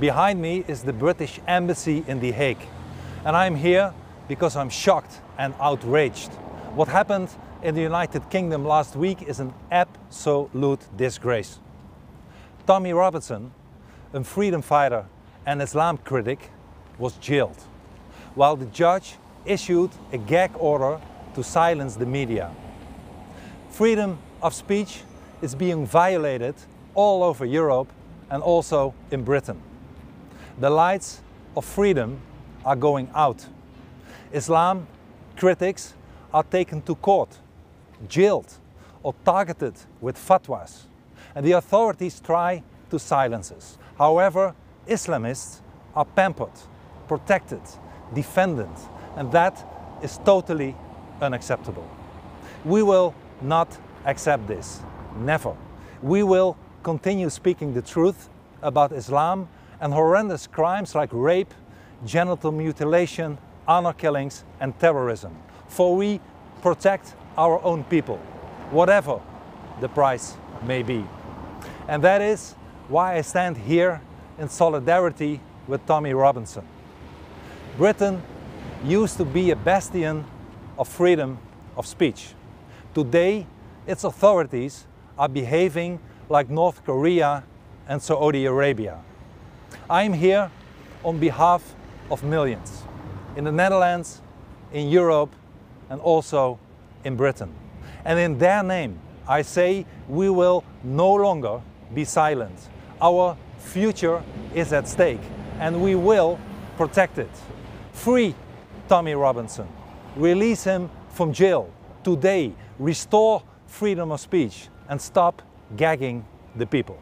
Behind me is the British Embassy in The Hague. And I'm here because I'm shocked and outraged. What happened in the United Kingdom last week is an absolute disgrace. Tommy Robinson, a freedom fighter and Islam critic, was jailed, while the judge issued a gag order to silence the media. Freedom of speech is being violated all over Europe and also in Britain. The lights of freedom are going out. Islam critics are taken to court, jailed or targeted with fatwas and the authorities try to silence us. However, Islamists are pampered, protected, defended and that is totally unacceptable. We will not accept this, never. We will continue speaking the truth about Islam and horrendous crimes like rape, genital mutilation, honor killings and terrorism. For we protect our own people, whatever the price may be. And that is why I stand here in solidarity with Tommy Robinson. Britain used to be a bastion of freedom of speech. Today, its authorities are behaving like North Korea and Saudi Arabia. I'm here on behalf of millions in the Netherlands, in Europe, and also in Britain. And in their name, I say we will no longer be silent. Our future is at stake and we will protect it. Free Tommy Robinson. Release him from jail today. Restore freedom of speech and stop gagging the people.